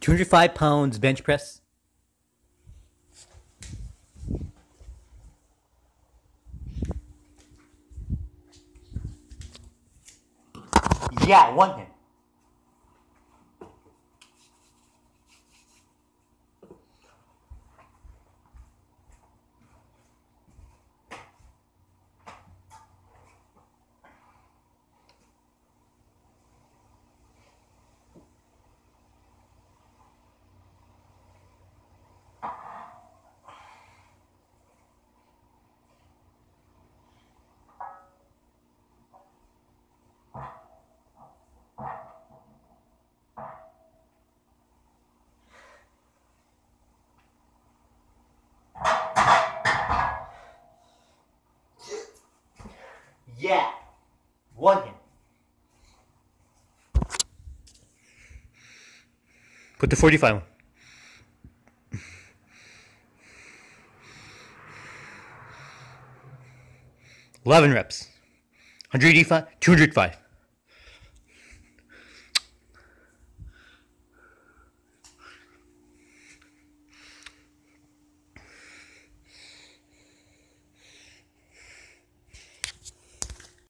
205 pounds bench press. Yeah, one hand. Yeah, one. Put the 45 on. Eleven reps. 185, 205.